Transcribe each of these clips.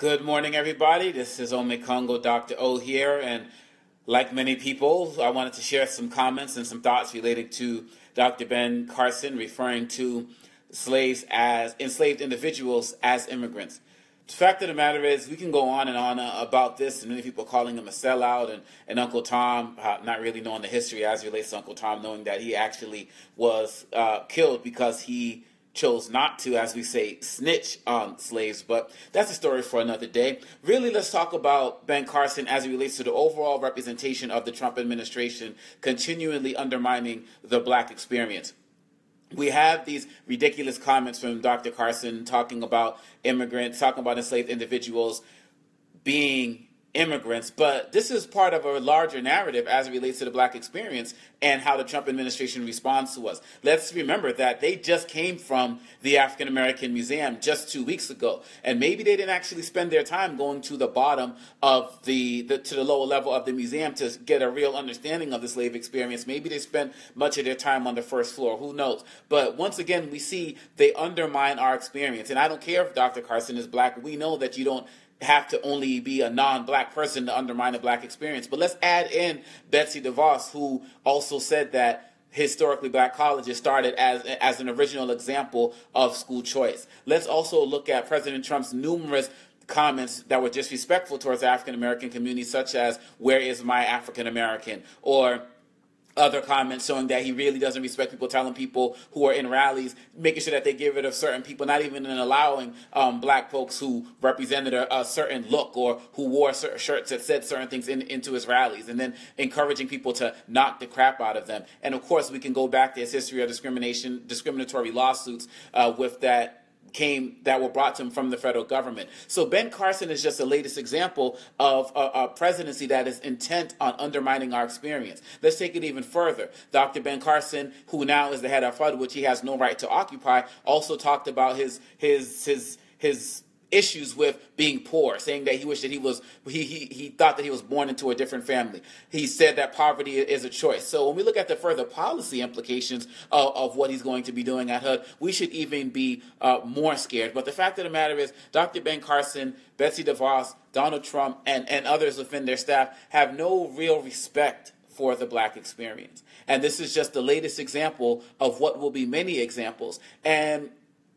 Good morning, everybody. This is Omekongo, Dr. O here, and like many people, I wanted to share some comments and some thoughts related to Dr. Ben Carson referring to slaves as enslaved individuals as immigrants. The fact of the matter is, we can go on and on uh, about this, and many people calling him a sellout, and, and Uncle Tom uh, not really knowing the history as relates to Uncle Tom, knowing that he actually was uh, killed because he chose not to, as we say, snitch on slaves. But that's a story for another day. Really, let's talk about Ben Carson as it relates to the overall representation of the Trump administration continually undermining the black experience. We have these ridiculous comments from Dr. Carson talking about immigrants, talking about enslaved individuals being immigrants, but this is part of a larger narrative as it relates to the black experience and how the Trump administration responds to us. Let's remember that they just came from the African American Museum just two weeks ago, and maybe they didn't actually spend their time going to the bottom of the, the to the lower level of the museum to get a real understanding of the slave experience. Maybe they spent much of their time on the first floor. Who knows? But once again, we see they undermine our experience, and I don't care if Dr. Carson is black. We know that you don't have to only be a non-black person to undermine the black experience. But let's add in Betsy DeVos, who also said that historically black colleges started as as an original example of school choice. Let's also look at President Trump's numerous comments that were disrespectful towards African American communities, such as "Where is my African American?" or other comments showing that he really doesn't respect people, telling people who are in rallies, making sure that they get rid of certain people, not even in allowing um, black folks who represented a, a, certain look or who wore certain shirts that said certain things in, into his rallies, and then encouraging people to knock the crap out of them. And of course, we can go back to his history of discrimination, discriminatory lawsuits uh, with that came that were brought to him from the federal government. So Ben Carson is just the latest example of a, a, presidency that is intent on undermining our experience. Let's take it even further. Dr. Ben Carson, who now is the head of HUD, which he has no right to occupy, also talked about his his his his issues with being poor, saying that he wished that he was he, he he thought that he was born into a different family. He said that poverty is a choice. So when we look at the further policy implications of, of what he's going to be doing at HUD, we should even be uh, more scared. But the fact of the matter is, Dr. Ben Carson, Betsy DeVos, Donald Trump, and and others within their staff have no real respect for the black experience. And this is just the latest example of what will be many examples. And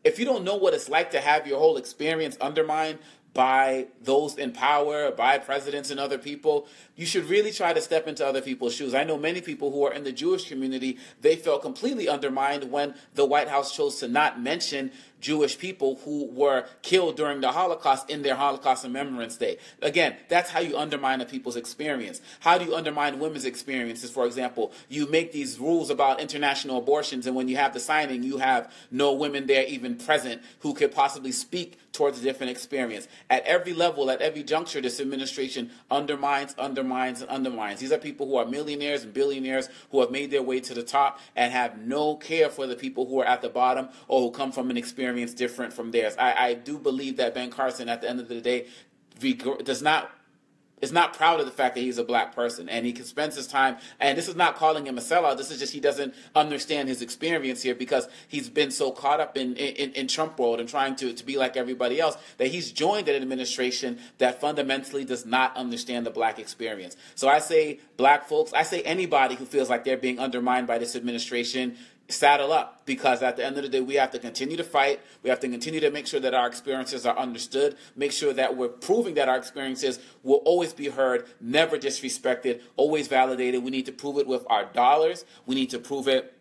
if you don't know what it's like to have your whole experience undermined by those in power, by presidents and other people, you should really try to step into other people's shoes. I know many people who are in the Jewish community, they felt completely undermined when the White House chose to not mention Jewish people who were killed during the Holocaust in their Holocaust Remembrance Day. Again, that's how you undermine a people's experience. How do you undermine women's experiences, for example? You make these rules about international abortions, and when you have the signing, you have no women there even present who could possibly speak towards a different experience. At every level, at every juncture, this administration undermines, undermines, and undermines. These are people who are millionaires and billionaires who have made their way to the top and have no care for the people who are at the bottom or who come from an experience experience different from theirs. I, I do believe that Ben Carson, at the end of the day, does not is not proud of the fact that he's a black person and he can spend his time and this is not calling him a sellout this is just he doesn't understand his experience here because he's been so caught up in, in, in trump world and trying to, to be like everybody else that he's joined an administration that fundamentally does not understand the black experience so i say black folks i say anybody who feels like they're being undermined by this administration saddle up because at the end of the day we have to continue to fight. We have to continue to make sure that our experiences are understood make sure that we're proving that our experiences will always be heard never disrespected always validated. We need to prove it with our dollars. We need to prove it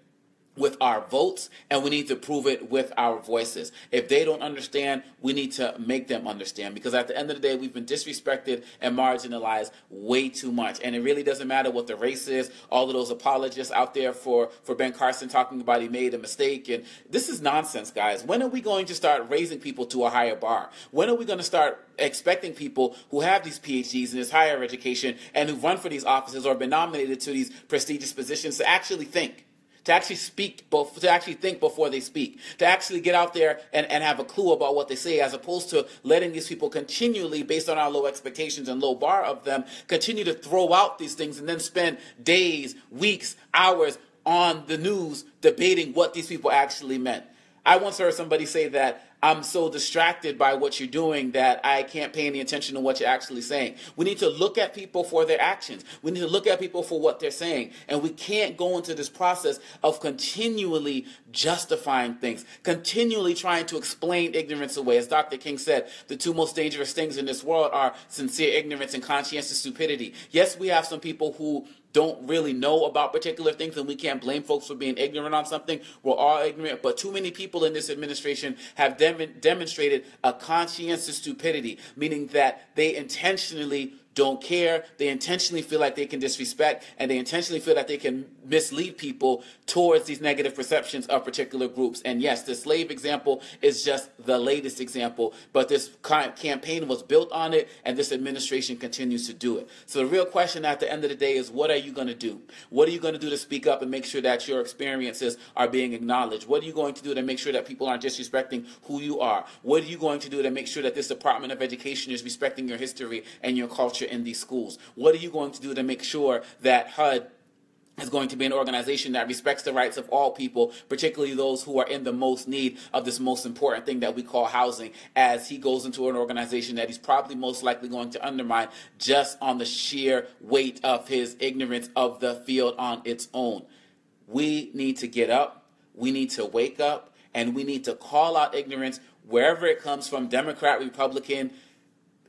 with our votes and we need to prove it with our voices. If they don't understand, we need to make them understand because at the end of the day, we've been disrespected and marginalized way too much. And it really doesn't matter what the race is. All of those apologists out there for, for Ben Carson talking about he made a mistake. And this is nonsense, guys. When are we going to start raising people to a higher bar? When are we going to start expecting people who have these PhDs and this higher education and who run for these offices or been nominated to these prestigious positions to actually think? To actually speak, both, to actually think before they speak, to actually get out there and, and have a clue about what they say, as opposed to letting these people continually, based on our low expectations and low bar of them, continue to throw out these things and then spend days, weeks, hours on the news debating what these people actually meant. I once heard somebody say that I'm so distracted by what you're doing that I can't pay any attention to what you're actually saying. We need to look at people for their actions. We need to look at people for what they're saying. And we can't go into this process of continually justifying things, continually trying to explain ignorance away. As Dr. King said, the two most dangerous things in this world are sincere ignorance and conscientious stupidity. Yes, we have some people who don't really know about particular things and we can't blame folks for being ignorant on something. We're all ignorant, but too many people in this administration have dem- demonstrated a conscientious stupidity, meaning that they intentionally don't care. They intentionally feel like they can disrespect and they intentionally feel that they can mislead people towards these negative perceptions of particular groups. And yes, the slave example is just the latest example, but this campaign was built on it and this administration continues to do it. So the real question at the end of the day is what are you going to do? What are you going to do to speak up and make sure that your experiences are being acknowledged? What are you going to do to make sure that people aren't disrespecting who you are? What are you going to do to make sure that this Department of Education is respecting your history and your culture in these schools? What are you going to do to make sure that HUD is going to be an organization that respects the rights of all people, particularly those who are in the most need of this most important thing that we call housing, as he goes into an organization that he's probably most likely going to undermine just on the sheer weight of his ignorance of the field on its own. We need to get up, we need to wake up, and we need to call out ignorance wherever it comes from Democrat, Republican,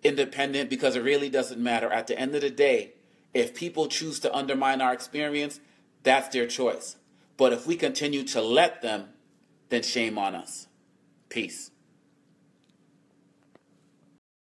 independent, because it really doesn't matter. At the end of the day, if people choose to undermine our experience, that's their choice. But if we continue to let them, then shame on us. Peace.